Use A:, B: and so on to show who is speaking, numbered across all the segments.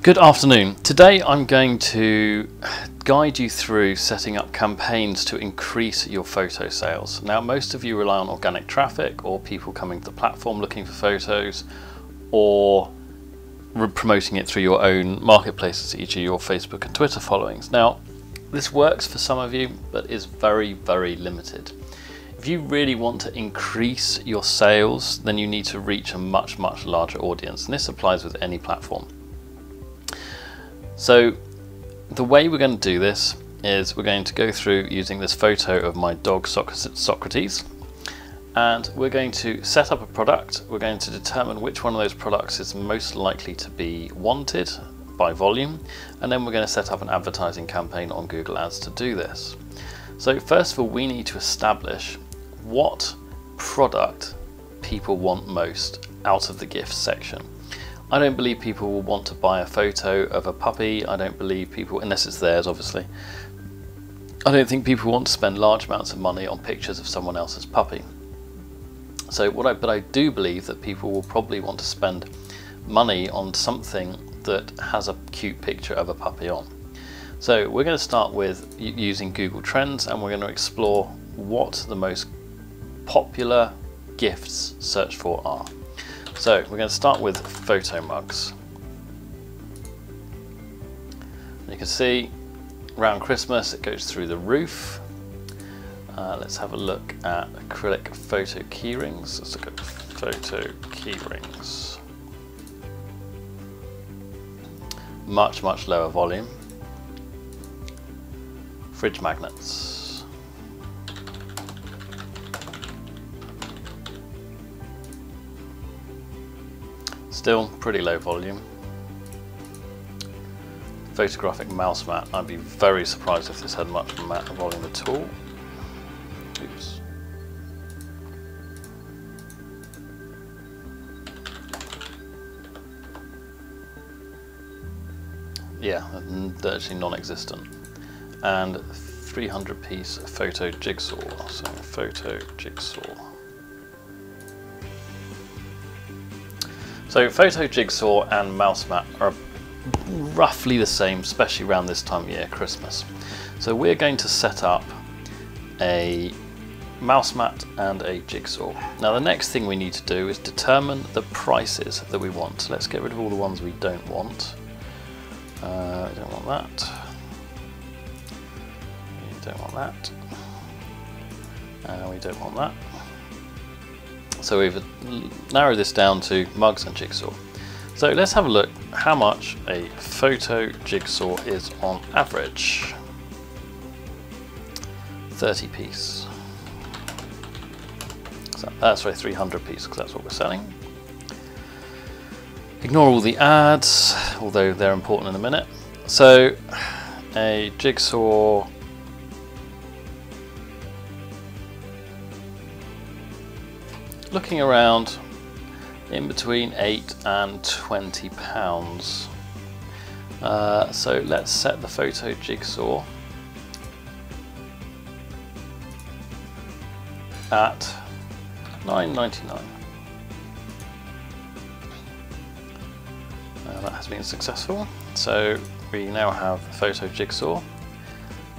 A: Good afternoon. Today I'm going to guide you through setting up campaigns to increase your photo sales. Now most of you rely on organic traffic or people coming to the platform looking for photos or promoting it through your own marketplaces, e.g. your Facebook and Twitter followings. Now this works for some of you but is very very limited. If you really want to increase your sales then you need to reach a much much larger audience and this applies with any platform. So the way we're going to do this is we're going to go through using this photo of my dog Socrates and we're going to set up a product. We're going to determine which one of those products is most likely to be wanted by volume and then we're going to set up an advertising campaign on Google Ads to do this. So first of all we need to establish what product people want most out of the gifts section. I don't believe people will want to buy a photo of a puppy. I don't believe people, unless it's theirs obviously, I don't think people want to spend large amounts of money on pictures of someone else's puppy. So what I, but I do believe that people will probably want to spend money on something that has a cute picture of a puppy on. So we're going to start with using Google Trends and we're going to explore what the most popular gifts searched for are. So we're going to start with photo mugs. You can see around Christmas it goes through the roof. Uh, let's have a look at acrylic photo keyrings. Let's look at photo keyrings. Much, much lower volume. Fridge magnets. Still pretty low volume. Photographic mouse mat. I'd be very surprised if this had much mat volume at all. Oops. Yeah, virtually non-existent. And 300 piece photo jigsaw. So photo jigsaw. So Photo Jigsaw and Mouse Mat are roughly the same, especially around this time of year, Christmas. So we're going to set up a mouse mat and a jigsaw. Now the next thing we need to do is determine the prices that we want. Let's get rid of all the ones we don't want. Uh, we don't want that. We don't want that. Uh, we don't want that. So we've narrowed this down to mugs and jigsaw. So let's have a look how much a photo jigsaw is on average. 30 piece. That's sorry, 300 piece because that's what we're selling. Ignore all the ads, although they're important in a minute. So a jigsaw looking around in between 8 and 20 pounds. Uh, so let's set the photo jigsaw at 9.99. Uh, that has been successful. So we now have photo jigsaw.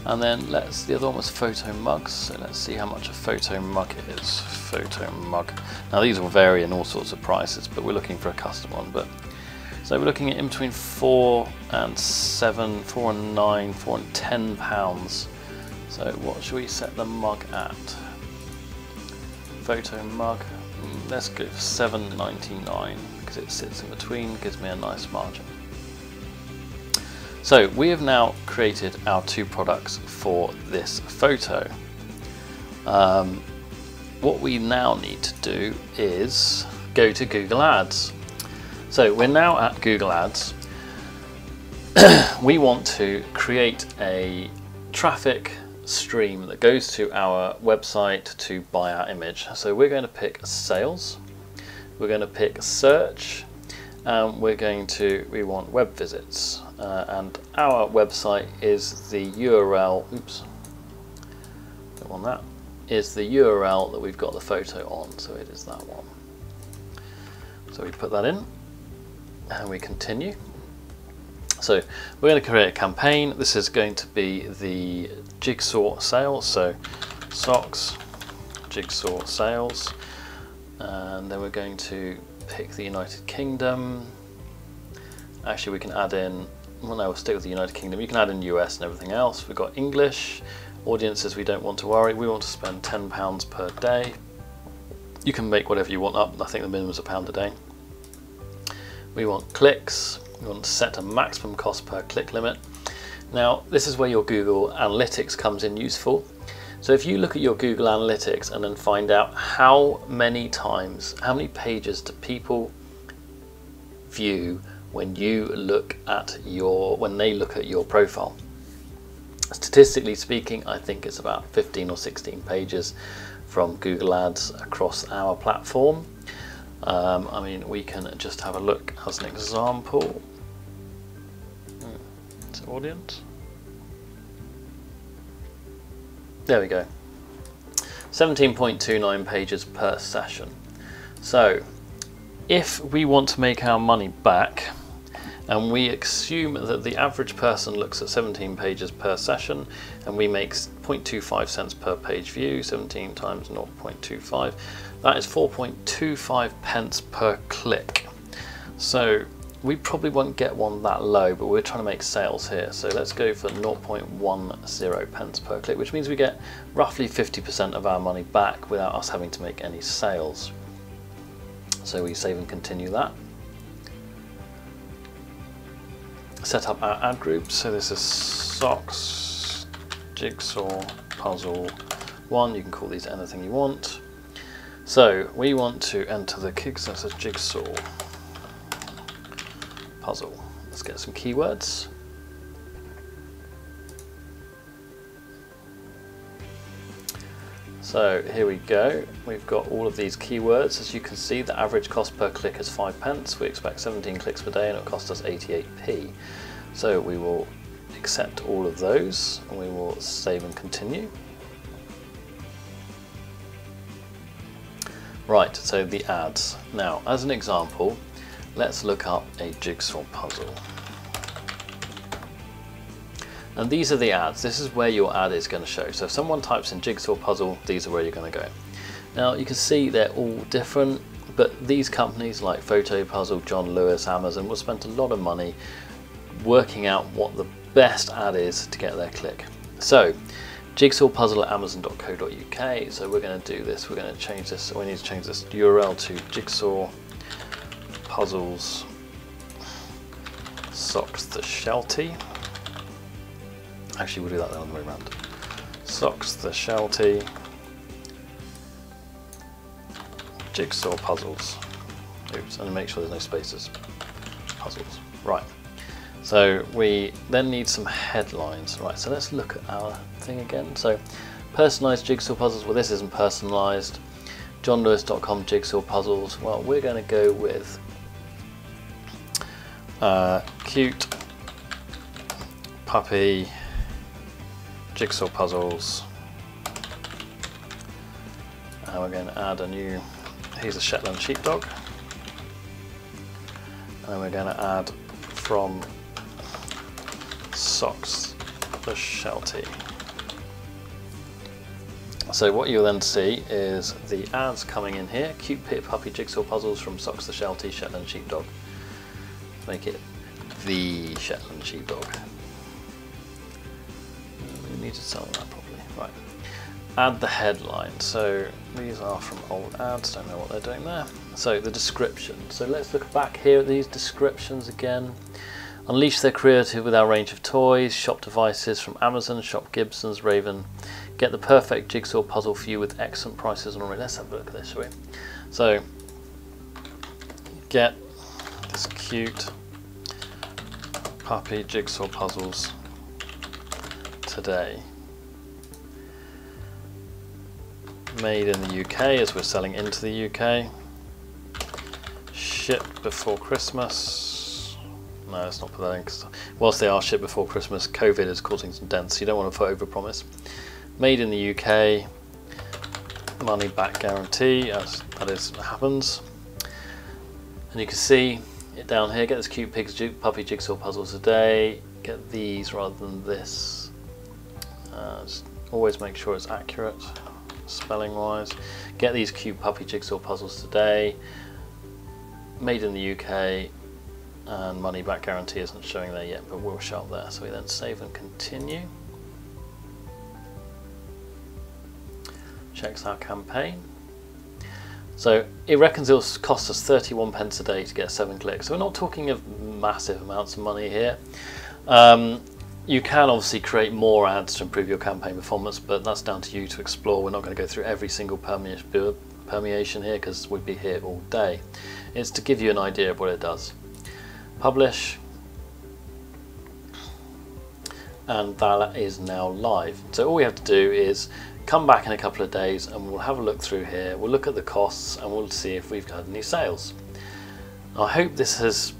A: And then let's, the other one was photo mugs, so let's see how much a photo mug is. Photo mug. Now these will vary in all sorts of prices, but we're looking for a custom one. But So we're looking at in between four and seven, four and nine, four and ten pounds. So what should we set the mug at? Photo mug, mm, let's go for 7.99 because it sits in between, gives me a nice margin. So we have now created our two products for this photo. Um, what we now need to do is go to Google Ads. So we're now at Google Ads. we want to create a traffic stream that goes to our website to buy our image. So we're going to pick sales, we're going to pick search, and we're going to, we want web visits uh, and our website is the URL, oops, don't want that, is the URL that we've got the photo on, so it is that one. So we put that in and we continue. So we're going to create a campaign. This is going to be the jigsaw sales. So socks, jigsaw sales. And then we're going to pick the United Kingdom. Actually, we can add in, well no, we'll stick with the United Kingdom. You can add in US and everything else. We've got English. Audiences, we don't want to worry. We want to spend £10 per day. You can make whatever you want up. I think the minimum is a pound a day. We want clicks. We want to set a maximum cost per click limit. Now, this is where your Google Analytics comes in useful. So if you look at your Google Analytics and then find out how many times, how many pages do people view when you look at your, when they look at your profile. Statistically speaking, I think it's about 15 or 16 pages from Google Ads across our platform. Um, I mean, we can just have a look as an example. Hmm, audience. There we go. 17.29 pages per session. So if we want to make our money back, and we assume that the average person looks at 17 pages per session and we make 0.25 cents per page view 17 times 0.25 that is 4.25 pence per click. So we probably won't get one that low but we're trying to make sales here. So let's go for 0.10 pence per click which means we get roughly 50% of our money back without us having to make any sales so we save and continue that set up our ad group. So this is socks, jigsaw, puzzle, one. You can call these anything you want. So we want to enter the Kickstarter jigsaw puzzle. Let's get some keywords. So here we go. We've got all of these keywords. As you can see, the average cost per click is five pence. We expect 17 clicks per day and it'll cost us 88p. So we will accept all of those and we will save and continue. Right, so the ads. Now, as an example, let's look up a jigsaw puzzle. And these are the ads. This is where your ad is going to show. So if someone types in jigsaw puzzle, these are where you're going to go. Now you can see they're all different, but these companies like Fotopuzzle, John Lewis, Amazon will spend a lot of money working out what the best ad is to get their click. So jigsaw puzzle at amazon.co.uk. So we're going to do this. We're going to change this. We need to change this URL to jigsaw puzzles socks the sheltie. Actually, we'll do that the other way around. Socks, the sheltie, jigsaw puzzles. Oops, and make sure there's no spaces. Puzzles. Right. So we then need some headlines. Right, so let's look at our thing again. So personalized jigsaw puzzles. Well, this isn't personalized. JohnLewis.com jigsaw puzzles. Well, we're going to go with uh, cute puppy jigsaw puzzles. And we're going to add a new, he's a Shetland sheepdog. And then we're going to add from socks the sheltie. So what you'll then see is the ads coming in here, cute pit puppy jigsaw puzzles from Socks the Sheltie Shetland Sheepdog. Make it the Shetland Sheepdog need to sell that properly. Right. Add the headline. So these are from old ads, don't know what they're doing there. So the description. So let's look back here at these descriptions again. Unleash their creativity with our range of toys, shop devices from Amazon, shop Gibsons, Raven. Get the perfect jigsaw puzzle for you with excellent prices on Let's have a look at this, shall we? So, get this cute puppy jigsaw puzzles today. Made in the UK as we're selling into the UK. Shipped before Christmas. No, let's not put that in whilst they are shipped before Christmas, COVID is causing some dents. You don't want to put over promise. Made in the UK. Money back guarantee, as that is what happens. And you can see it down here, get this cute pigs, puppy jigsaw puzzles today. Get these rather than this. Uh, always make sure it's accurate, spelling wise. Get these cute puppy jigsaw puzzles today. Made in the UK, and money back guarantee isn't showing there yet, but we'll show up there. So we then save and continue. Checks our campaign. So it reckons it'll cost us 31 pence a day to get seven clicks. So we're not talking of massive amounts of money here. Um, you can obviously create more ads to improve your campaign performance, but that's down to you to explore. We're not going to go through every single permeation here because we'd be here all day. It's to give you an idea of what it does. Publish, and that is now live. So all we have to do is come back in a couple of days and we'll have a look through here, we'll look at the costs and we'll see if we've had any sales. I hope this has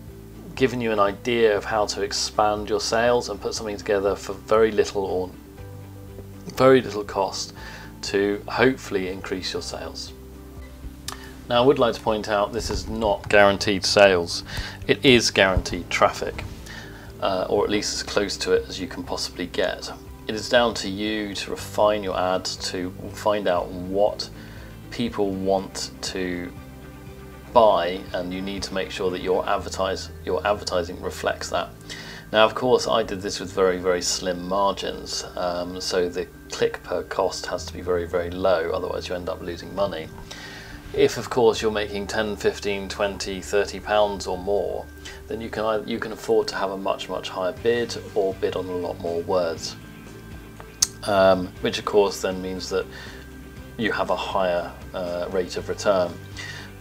A: given you an idea of how to expand your sales and put something together for very little or very little cost to hopefully increase your sales. Now I would like to point out this is not guaranteed sales, it is guaranteed traffic, uh, or at least as close to it as you can possibly get it is down to you to refine your ads to find out what people want to buy and you need to make sure that your advertise your advertising reflects that. Now of course I did this with very very slim margins um, so the click per cost has to be very very low otherwise you end up losing money. If of course you're making 10 15 20 30 pounds or more then you can you can afford to have a much much higher bid or bid on a lot more words. Um, which of course then means that you have a higher uh, rate of return.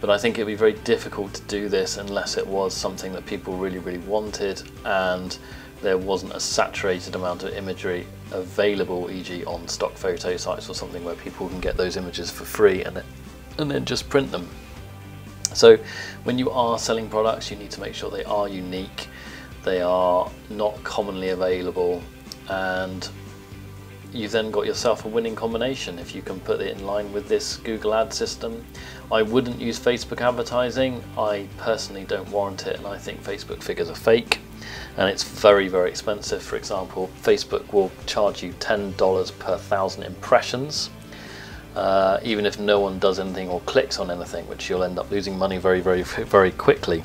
A: But I think it'd be very difficult to do this unless it was something that people really, really wanted and there wasn't a saturated amount of imagery available, e.g. on stock photo sites or something where people can get those images for free and, and then just print them. So when you are selling products, you need to make sure they are unique, they are not commonly available, and you've then got yourself a winning combination if you can put it in line with this Google ad system. I wouldn't use Facebook advertising. I personally don't warrant it and I think Facebook figures are fake and it's very very expensive. For example, Facebook will charge you $10 per thousand impressions uh, even if no one does anything or clicks on anything which you'll end up losing money very very very quickly.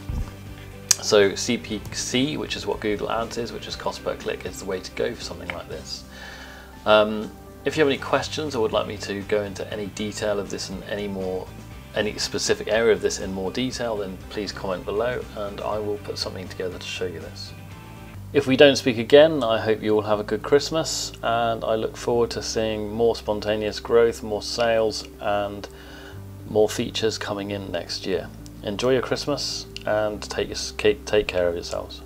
A: So CPC, which is what Google Ads is, which is cost per click, is the way to go for something like this. Um, if you have any questions or would like me to go into any detail of this and any more any specific area of this in more detail then please comment below and I will put something together to show you this. If we don't speak again I hope you all have a good Christmas and I look forward to seeing more spontaneous growth, more sales and more features coming in next year. Enjoy your Christmas and take, take care of yourselves.